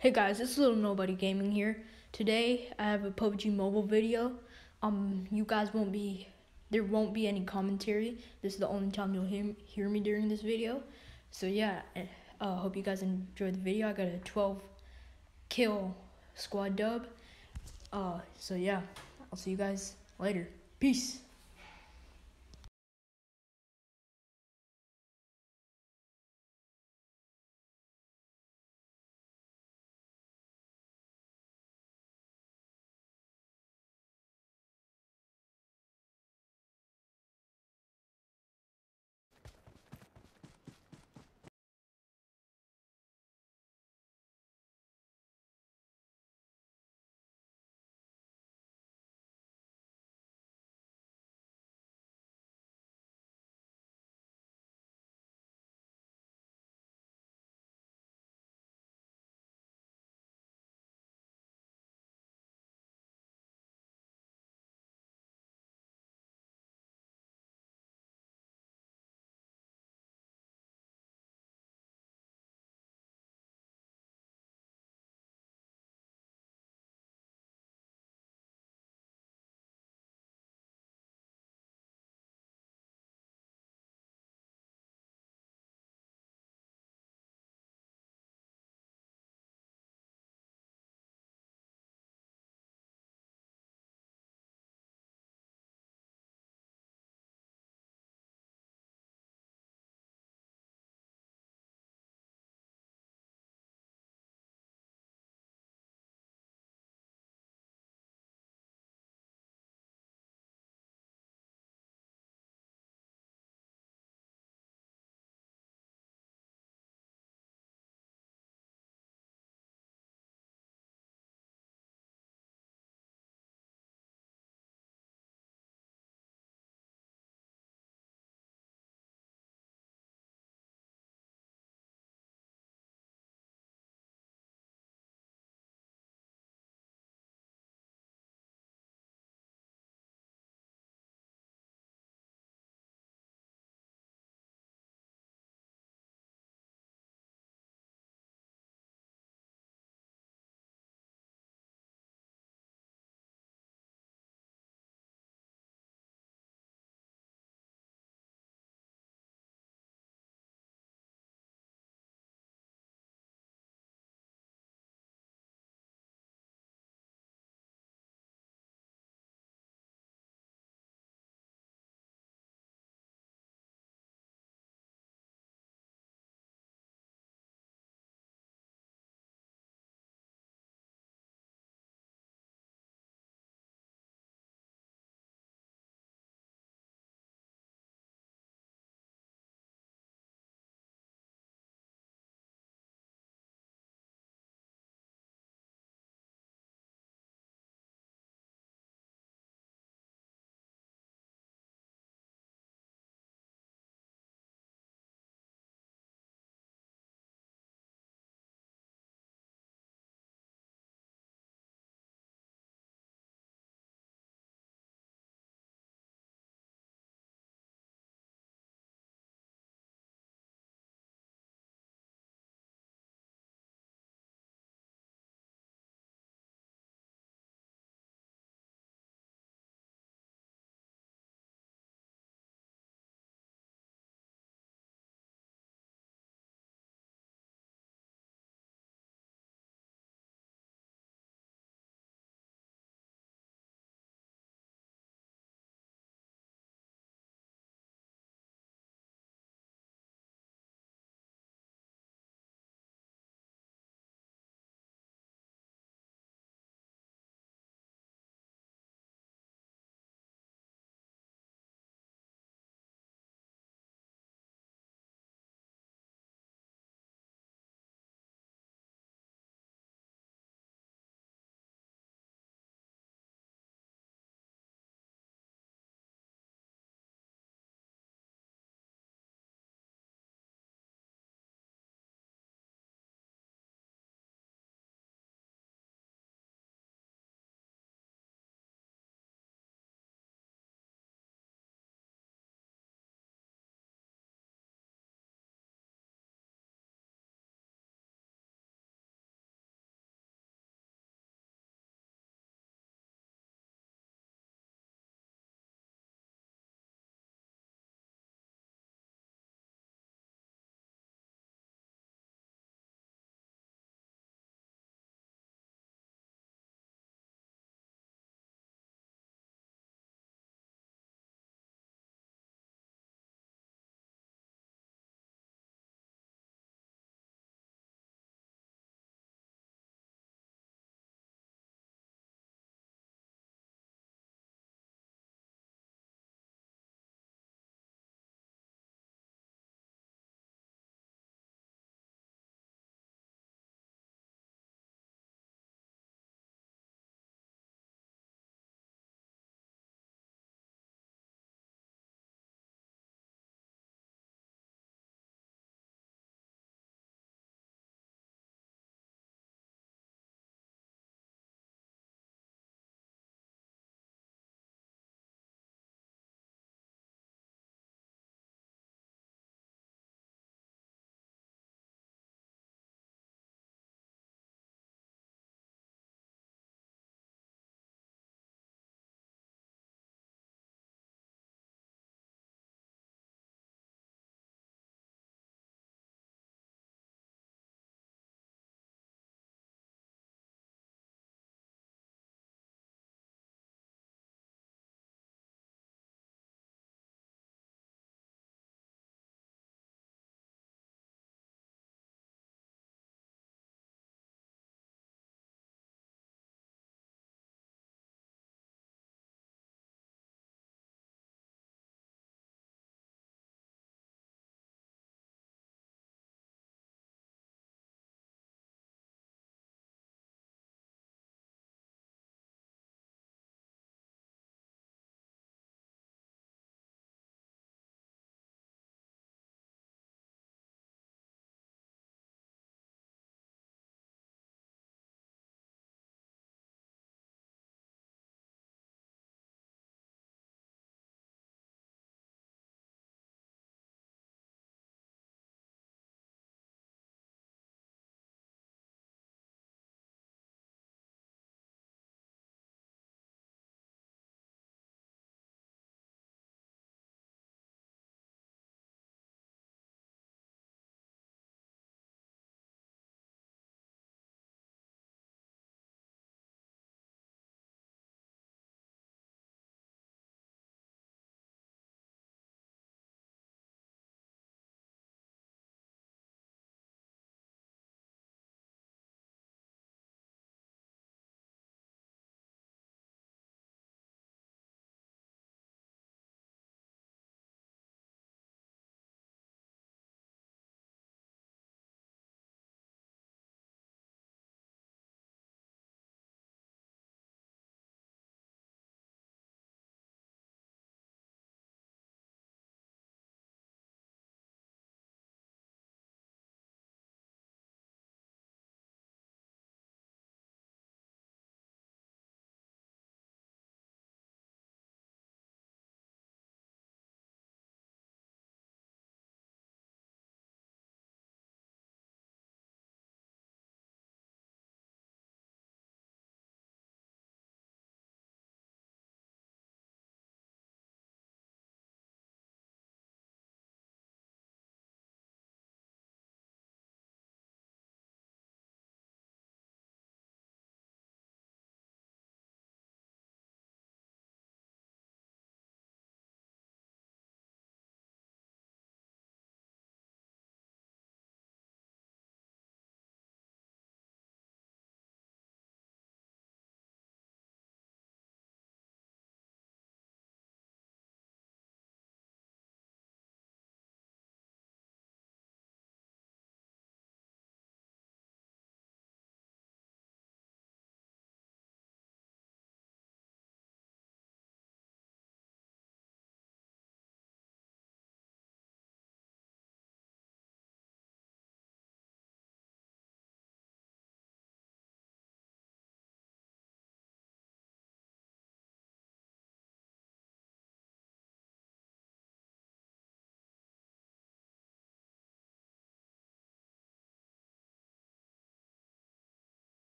Hey guys, it's Little Nobody Gaming here. Today I have a PUBG Mobile video. Um, you guys won't be, there won't be any commentary. This is the only time you'll hear, hear me during this video. So yeah, eh, I uh, hope you guys enjoyed the video. I got a 12 kill squad dub. Uh, so yeah, I'll see you guys later. Peace.